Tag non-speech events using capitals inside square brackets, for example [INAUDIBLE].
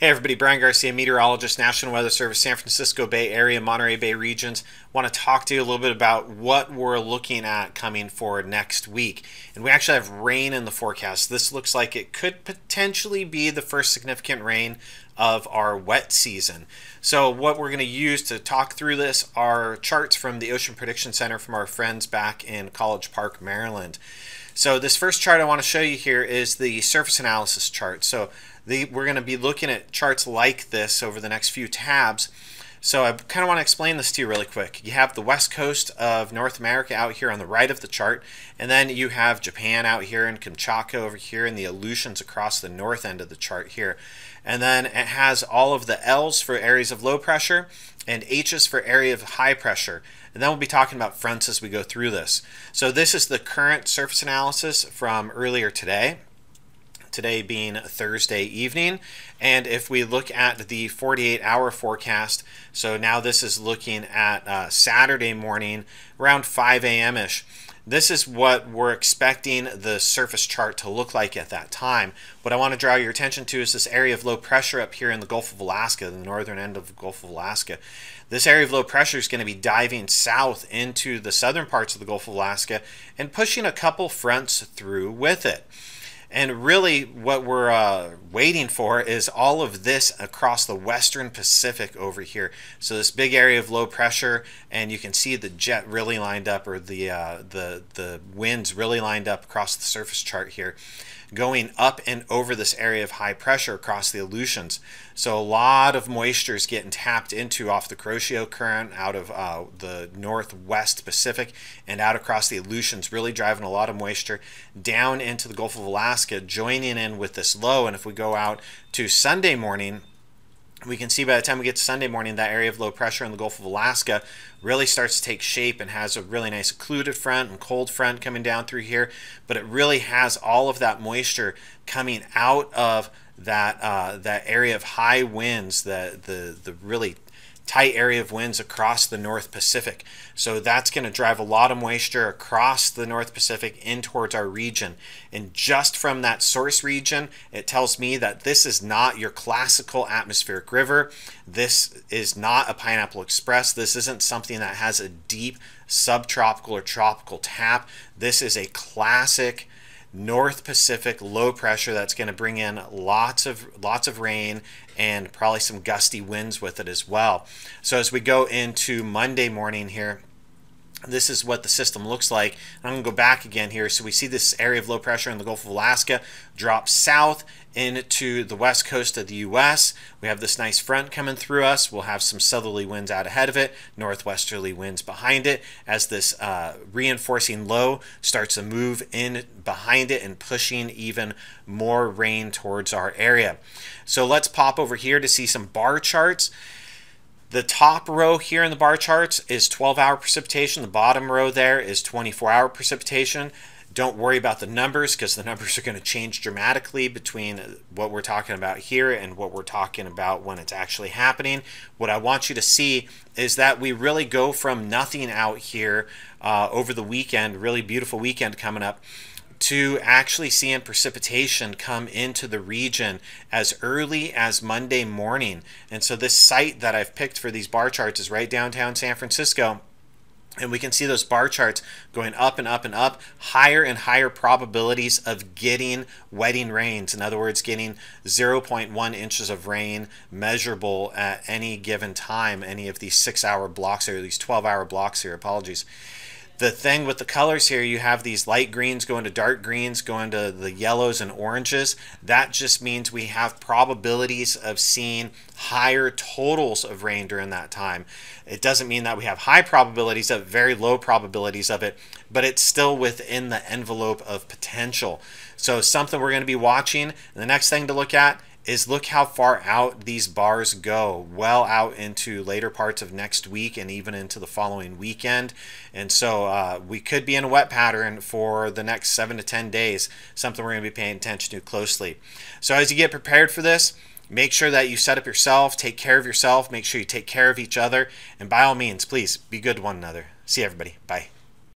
Hey everybody, Brian Garcia, meteorologist, National Weather Service, San Francisco Bay Area, Monterey Bay regions. Want to talk to you a little bit about what we're looking at coming for next week. And we actually have rain in the forecast. This looks like it could potentially be the first significant rain of our wet season. So what we're going to use to talk through this are charts from the Ocean Prediction Center from our friends back in College Park, Maryland. So this first chart I want to show you here is the surface analysis chart. So the, we're going to be looking at charts like this over the next few tabs. So I kind of want to explain this to you really quick. You have the west coast of North America out here on the right of the chart, and then you have Japan out here and Kamchatka over here and the Aleutians across the north end of the chart here. And then it has all of the L's for areas of low pressure and H's for area of high pressure. And then we'll be talking about fronts as we go through this. So this is the current surface analysis from earlier today today being Thursday evening. And if we look at the 48 hour forecast, so now this is looking at uh, Saturday morning around 5 a.m. ish. This is what we're expecting the surface chart to look like at that time. What I want to draw your attention to is this area of low pressure up here in the Gulf of Alaska, the northern end of the Gulf of Alaska. This area of low pressure is going to be diving south into the southern parts of the Gulf of Alaska and pushing a couple fronts through with it. And really, what we're uh, waiting for is all of this across the western Pacific over here. So this big area of low pressure, and you can see the jet really lined up, or the uh, the the winds really lined up across the surface chart here going up and over this area of high pressure across the Aleutians. So a lot of moisture is getting tapped into off the Kuroshio current out of uh, the northwest Pacific and out across the Aleutians, really driving a lot of moisture down into the Gulf of Alaska, joining in with this low. And if we go out to Sunday morning, we can see by the time we get to Sunday morning, that area of low pressure in the Gulf of Alaska really starts to take shape and has a really nice occluded front and cold front coming down through here. But it really has all of that moisture coming out of that uh, that area of high winds, the the the really tight area of winds across the North Pacific. So that's going to drive a lot of moisture across the North Pacific in towards our region. And just from that source region, it tells me that this is not your classical atmospheric river. This is not a Pineapple Express. This isn't something that has a deep subtropical or tropical tap. This is a classic North Pacific low pressure that's going to bring in lots of lots of rain and probably some gusty winds with it as well. So as we go into Monday morning here, this is what the system looks like. I'm going to go back again here. So we see this area of low pressure in the Gulf of Alaska drop south into the west coast of the U.S. We have this nice front coming through us. We'll have some southerly winds out ahead of it, northwesterly winds behind it as this uh, reinforcing low starts to move in behind it and pushing even more rain towards our area. So let's pop over here to see some bar charts. The top row here in the bar charts is 12 hour precipitation. The bottom row there is 24 hour precipitation. Don't worry about the numbers because the [LAUGHS] numbers are going to change dramatically between what we're talking about here and what we're talking about when it's actually happening. What I want you to see is that we really go from nothing out here uh, over the weekend, really beautiful weekend coming up, to actually seeing precipitation come into the region as early as Monday morning. And so this site that I've picked for these bar charts is right downtown San Francisco. And we can see those bar charts going up and up and up, higher and higher probabilities of getting wetting rains. In other words, getting 0.1 inches of rain measurable at any given time, any of these six hour blocks or these 12 hour blocks here, apologies the thing with the colors here, you have these light greens going to dark greens, going to the yellows and oranges. That just means we have probabilities of seeing higher totals of rain during that time. It doesn't mean that we have high probabilities of very low probabilities of it, but it's still within the envelope of potential. So something we're going to be watching. And the next thing to look at is look how far out these bars go, well out into later parts of next week and even into the following weekend. And so uh, we could be in a wet pattern for the next seven to 10 days, something we're going to be paying attention to closely. So as you get prepared for this, make sure that you set up yourself, take care of yourself, make sure you take care of each other, and by all means, please be good to one another. See everybody. Bye.